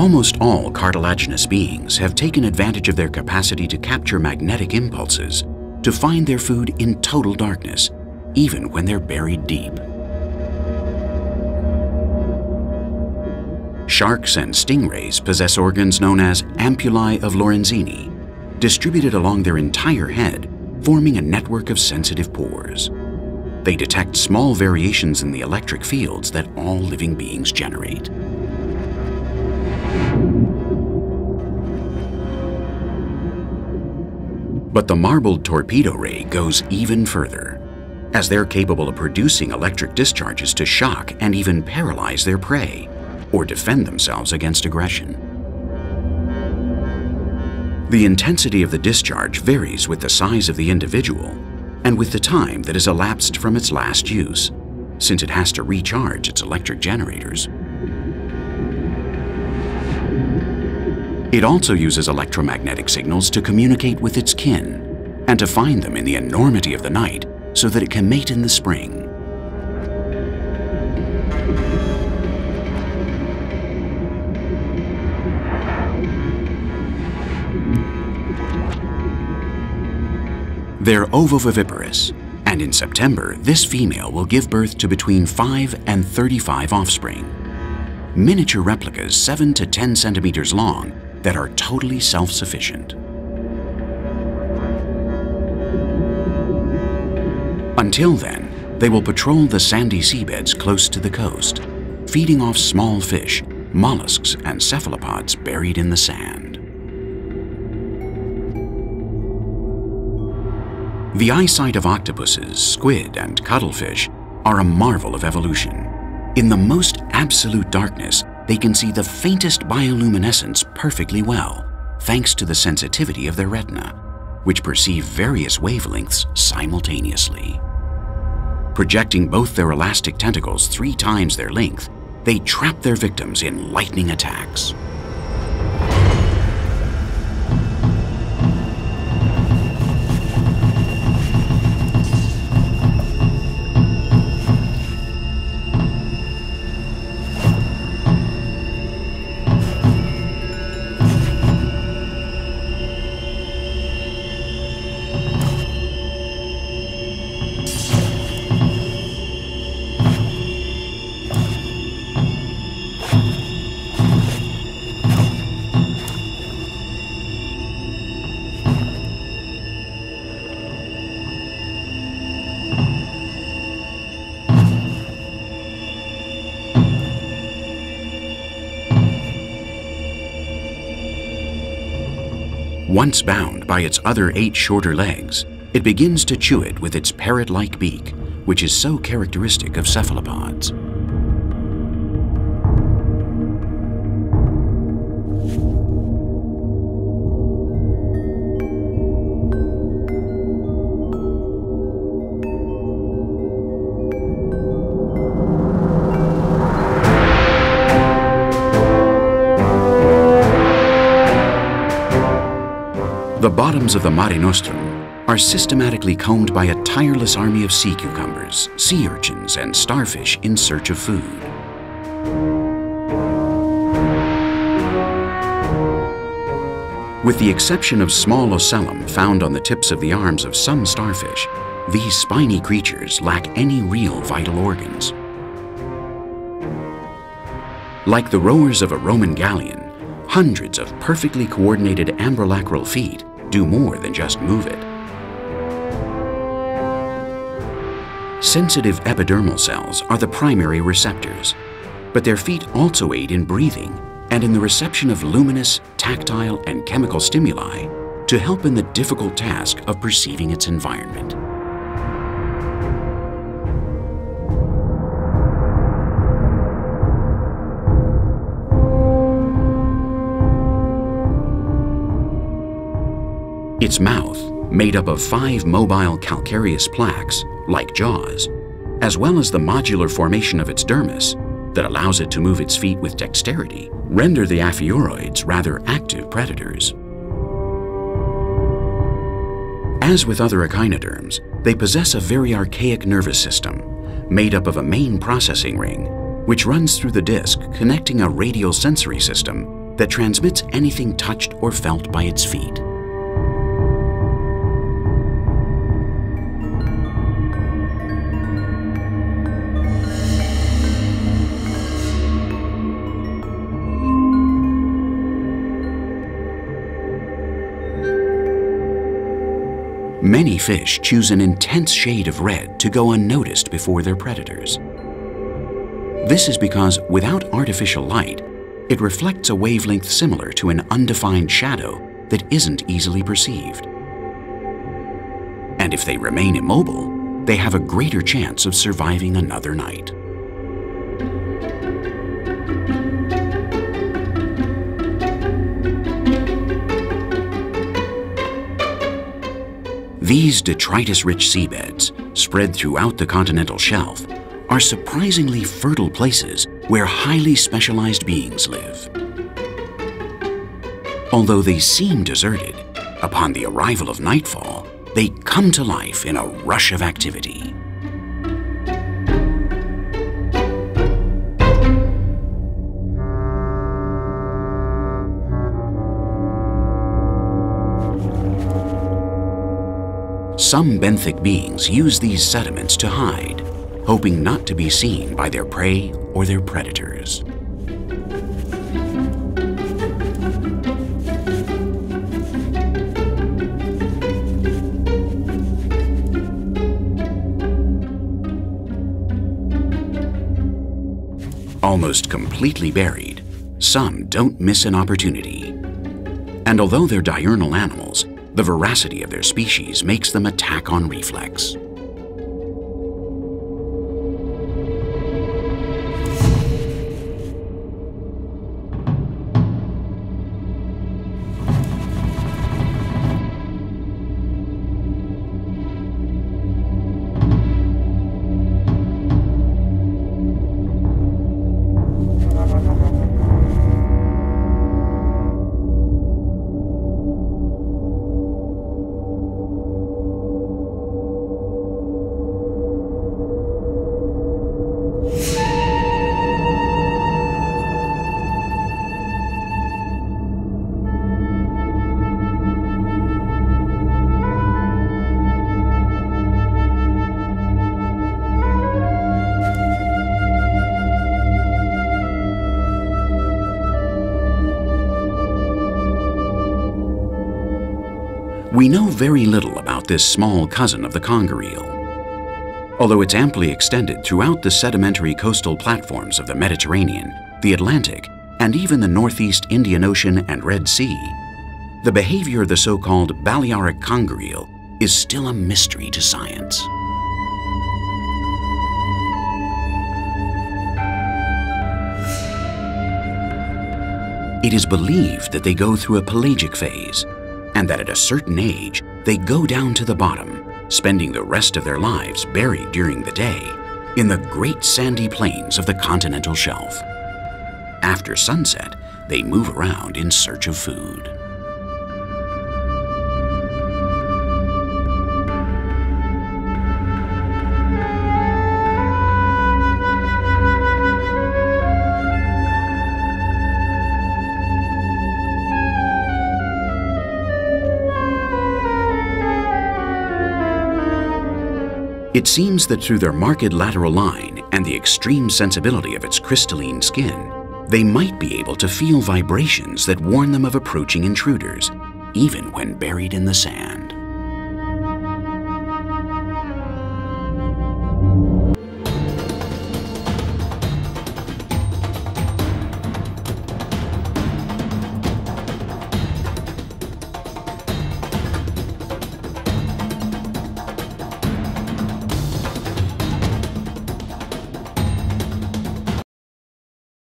Almost all cartilaginous beings have taken advantage of their capacity to capture magnetic impulses to find their food in total darkness, even when they're buried deep. Sharks and stingrays possess organs known as ampullae of Lorenzini, distributed along their entire head, forming a network of sensitive pores. They detect small variations in the electric fields that all living beings generate. But the marbled torpedo ray goes even further, as they're capable of producing electric discharges to shock and even paralyze their prey, or defend themselves against aggression. The intensity of the discharge varies with the size of the individual and with the time that has elapsed from its last use, since it has to recharge its electric generators. It also uses electromagnetic signals to communicate with its kin and to find them in the enormity of the night so that it can mate in the spring. They're ovoviviparous, and in September, this female will give birth to between 5 and 35 offspring. Miniature replicas 7 to 10 centimeters long that are totally self-sufficient. Until then, they will patrol the sandy seabeds close to the coast, feeding off small fish, mollusks, and cephalopods buried in the sand. The eyesight of octopuses, squid, and cuttlefish are a marvel of evolution. In the most absolute darkness, they can see the faintest bioluminescence perfectly well, thanks to the sensitivity of their retina, which perceive various wavelengths simultaneously. Projecting both their elastic tentacles three times their length, they trap their victims in lightning attacks. Once bound by its other eight shorter legs, it begins to chew it with its parrot-like beak, which is so characteristic of cephalopods. The bottoms of the Mare Nostrum are systematically combed by a tireless army of sea cucumbers, sea urchins, and starfish in search of food. With the exception of small ocellum found on the tips of the arms of some starfish, these spiny creatures lack any real vital organs. Like the rowers of a Roman galleon, hundreds of perfectly coordinated ambulacral feet do more than just move it. Sensitive epidermal cells are the primary receptors, but their feet also aid in breathing and in the reception of luminous, tactile, and chemical stimuli to help in the difficult task of perceiving its environment. Its mouth, made up of five mobile calcareous plaques, like jaws, as well as the modular formation of its dermis that allows it to move its feet with dexterity, render the ophiuroids rather active predators. As with other echinoderms, they possess a very archaic nervous system, made up of a main processing ring, which runs through the disc connecting a radial sensory system that transmits anything touched or felt by its feet. Many fish choose an intense shade of red to go unnoticed before their predators. This is because without artificial light, it reflects a wavelength similar to an undefined shadow that isn't easily perceived. And if they remain immobile, they have a greater chance of surviving another night. These detritus-rich seabeds, spread throughout the continental shelf, are surprisingly fertile places where highly specialized beings live. Although they seem deserted, upon the arrival of nightfall, they come to life in a rush of activity. Some benthic beings use these sediments to hide, hoping not to be seen by their prey or their predators. Almost completely buried, some don't miss an opportunity. And although they're diurnal animals, the voracity of their species makes them attack on reflex. We know very little about this small cousin of the conger eel. Although it's amply extended throughout the sedimentary coastal platforms of the Mediterranean, the Atlantic, and even the Northeast Indian Ocean and Red Sea, the behavior of the so-called Balearic conger eel is still a mystery to science. It is believed that they go through a pelagic phase, and that at a certain age, they go down to the bottom, spending the rest of their lives buried during the day in the great sandy plains of the continental shelf. After sunset, they move around in search of food. It seems that through their marked lateral line and the extreme sensibility of its crystalline skin, they might be able to feel vibrations that warn them of approaching intruders, even when buried in the sand.